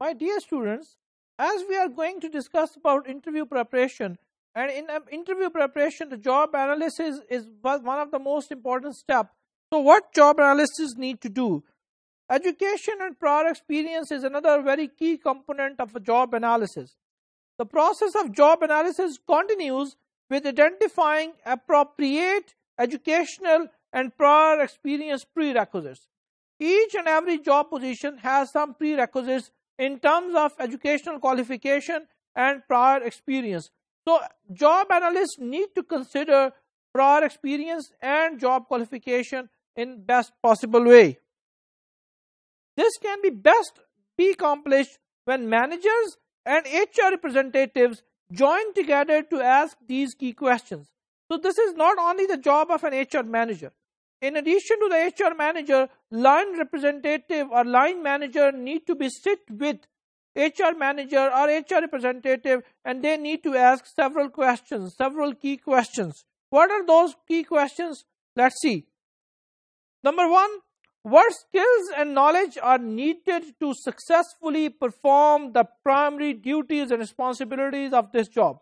My dear students, as we are going to discuss about interview preparation, and in um, interview preparation, the job analysis is one of the most important steps. So, what job analysis need to do? Education and prior experience is another very key component of a job analysis. The process of job analysis continues with identifying appropriate educational and prior experience prerequisites. Each and every job position has some prerequisites in terms of educational qualification and prior experience. So, job analysts need to consider prior experience and job qualification in best possible way. This can be best be accomplished when managers and HR representatives join together to ask these key questions. So this is not only the job of an HR manager. In addition to the HR manager, line representative or line manager need to be sit with HR manager or HR representative and they need to ask several questions, several key questions. What are those key questions? Let's see. Number one, what skills and knowledge are needed to successfully perform the primary duties and responsibilities of this job?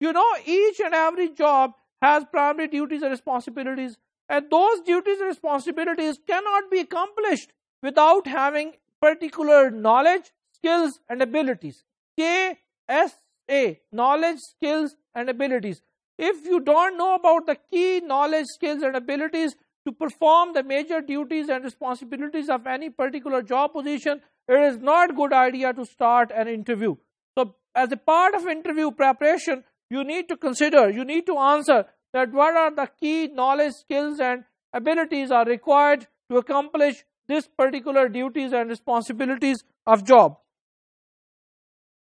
You know, each and every job has primary duties and responsibilities, and those duties and responsibilities cannot be accomplished without having particular knowledge, skills, and abilities. KSA, knowledge, skills, and abilities. If you don't know about the key knowledge, skills, and abilities, to perform the major duties and responsibilities of any particular job position, it is not good idea to start an interview. So as a part of interview preparation, you need to consider, you need to answer that what are the key knowledge, skills and abilities are required to accomplish this particular duties and responsibilities of job.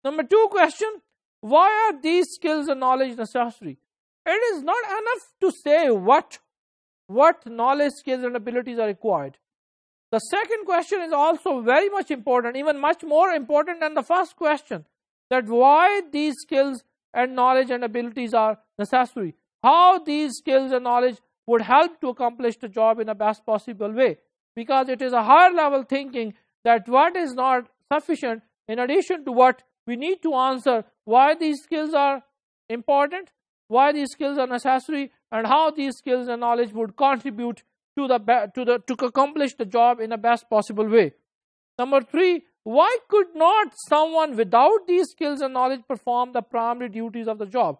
Number two question, why are these skills and knowledge necessary? It is not enough to say what what knowledge, skills, and abilities are required. The second question is also very much important, even much more important than the first question that why these skills and knowledge and abilities are necessary. How these skills and knowledge would help to accomplish the job in the best possible way. Because it is a higher level thinking that what is not sufficient, in addition to what we need to answer why these skills are important, why these skills are necessary, and how these skills and knowledge would contribute to the to the to accomplish the job in the best possible way. Number three, why could not someone without these skills and knowledge perform the primary duties of the job?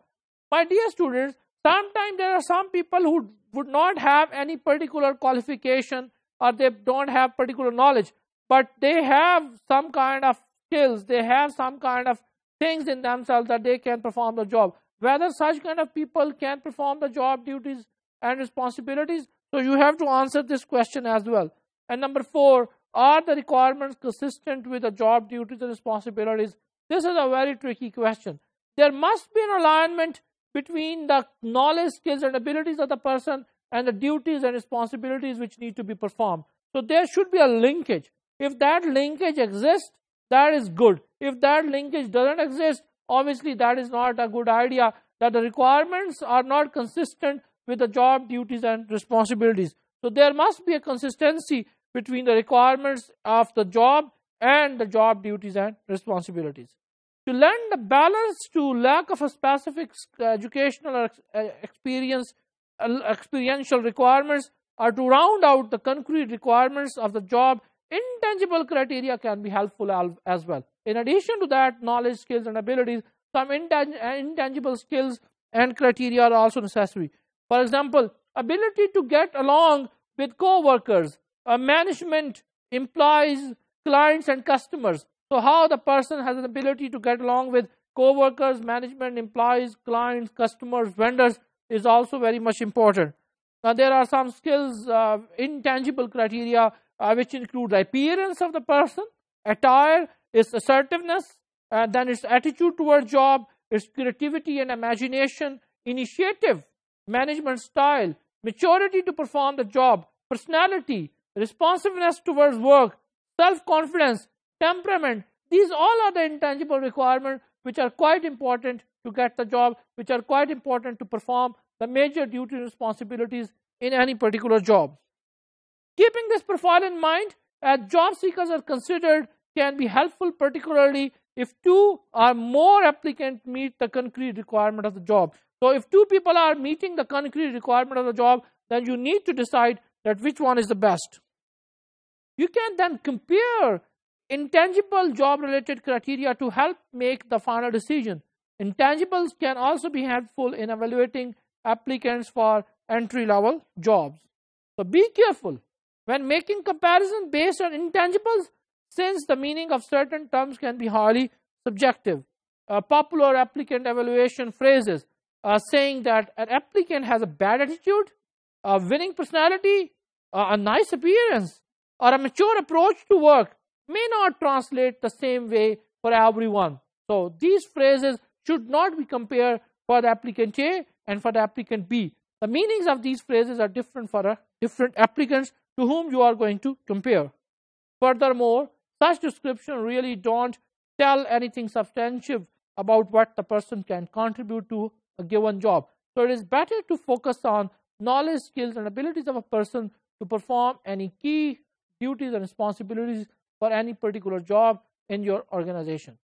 My dear students, sometimes there are some people who would not have any particular qualification or they don't have particular knowledge, but they have some kind of skills, they have some kind of things in themselves that they can perform the job whether such kind of people can perform the job duties and responsibilities. So you have to answer this question as well. And number four, are the requirements consistent with the job duties and responsibilities? This is a very tricky question. There must be an alignment between the knowledge, skills, and abilities of the person and the duties and responsibilities which need to be performed. So there should be a linkage. If that linkage exists, that is good. If that linkage doesn't exist, obviously that is not a good idea that the requirements are not consistent with the job duties and responsibilities. So there must be a consistency between the requirements of the job and the job duties and responsibilities. To lend a balance to lack of a specific educational or uh, experience, uh, experiential requirements, or to round out the concrete requirements of the job, intangible criteria can be helpful as well. In addition to that, knowledge, skills, and abilities, some intangible skills and criteria are also necessary. For example, ability to get along with co-workers, uh, management, employees, clients, and customers. So how the person has an ability to get along with co-workers, management, employees, clients, customers, vendors is also very much important. Now there are some skills, uh, intangible criteria, uh, which include the appearance of the person, attire, its assertiveness, and then its attitude toward job, its creativity and imagination, initiative, management style, maturity to perform the job, personality, responsiveness towards work, self-confidence, temperament. These all are the intangible requirements which are quite important to get the job, which are quite important to perform the major duty responsibilities in any particular job. Keeping this profile in mind, as job seekers are considered can be helpful, particularly if two or more applicants meet the concrete requirement of the job. So if two people are meeting the concrete requirement of the job, then you need to decide that which one is the best. You can then compare intangible job related criteria to help make the final decision. Intangibles can also be helpful in evaluating applicants for entry level jobs. So be careful when making comparisons based on intangibles since the meaning of certain terms can be highly subjective. Uh, popular applicant evaluation phrases uh, saying that an applicant has a bad attitude, a winning personality, a nice appearance, or a mature approach to work may not translate the same way for everyone. So these phrases should not be compared for the applicant A and for the applicant B. The meanings of these phrases are different for uh, different applicants to whom you are going to compare. Furthermore, such description really don't tell anything substantive about what the person can contribute to a given job. So it is better to focus on knowledge, skills, and abilities of a person to perform any key duties and responsibilities for any particular job in your organization.